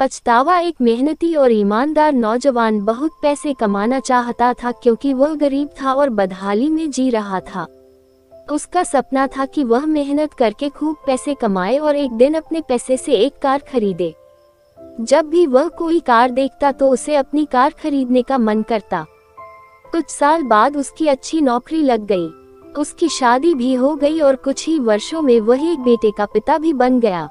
पछतावा एक मेहनती और ईमानदार नौजवान बहुत पैसे कमाना चाहता था क्योंकि वह गरीब था और बदहाली में जी रहा था। उसका सपना था कि वह मेहनत करके खूब पैसे कमाए और एक दिन अपने पैसे से एक कार खरीदे। जब भी वह कोई कार देखता तो उसे अपनी कार खरीदने का मन करता। कुछ साल बाद उसकी अच्छी नौकरी लग गई। उसकी शादी भी हो गई और कुछ ही वर्षों में वह एक बेटे का पिता भी बन गया।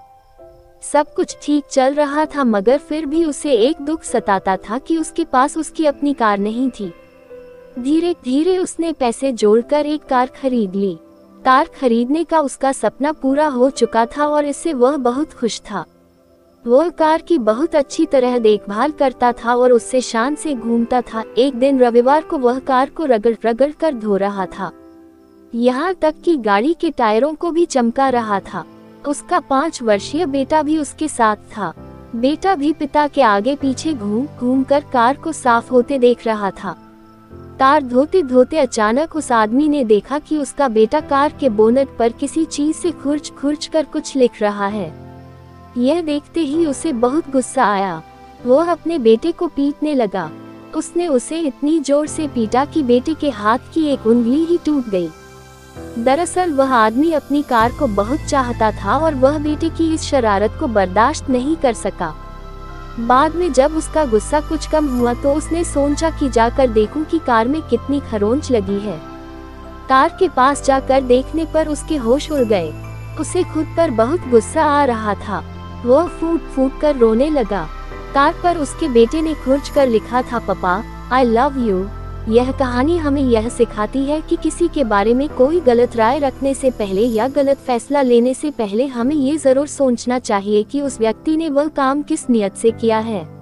सब कुछ ठीक चल रहा था मगर फिर भी उसे एक दुख सताता था कि उसके पास उसकी अपनी कार नहीं थी। धीरे धीरे उसने पैसे जोड़कर एक कार खरीद ली। कार खरीदने का उसका सपना पूरा हो चुका था और इससे वह बहुत खुश था। वह कार की बहुत अच्छी तरह देखभाल करता था और उससे शान से घूमता था। एक दिन रविवार को वह कार को रगड़ रगड़ कर धो रहा था। यहाँ तक कि गाड़ी के टायरों को भी चमका रहा था। उसका पाँच वर्षीय बेटा भी उसके साथ था। बेटा भी पिता के आगे पीछे घूम घूम कर कार को साफ़ होते देख रहा था। कार धोते धोते अचानक उस आदमी ने देखा कि उसका बेटा कार के बोनट पर किसी चीज़ से खुर्च खुर्च कर कुछ लिख रहा है। यह देखते ही उसे बहुत गुस्सा आया। वह अपने बेटे को पीटने लगा। उसने उसे इतनी ज़ोर से पीटा कि बेटे के हाथ की एक उंगली ही टूट गई। दरअसल वह आदमी अपनी कार को बहुत चाहता था और वह बेटे की इस शरारत को बर्दाश्त नहीं कर सका। बाद में जब उसका गुस्सा कुछ कम हुआ तो उसने सोचा कि जाकर देखूँ कि कार में कितनी खरोंच लगी है। कार के पास जाकर देखने पर उसके होश उड़ गए। उसे खुद पर बहुत गुस्सा आ रहा था। वह फूट फूट कर रोने लगा। कार पर उसके बेटे ने खुर्च कर लिखा था, पपा आई लव यू यह कहानी हमें यह सिखाती है कि किसी के बारे में कोई गलत राय रखने से पहले या गलत फैसला लेने से पहले हमें ये ज़रूर सोचना चाहिए कि उस व्यक्ति ने वह काम किस नियत से किया है।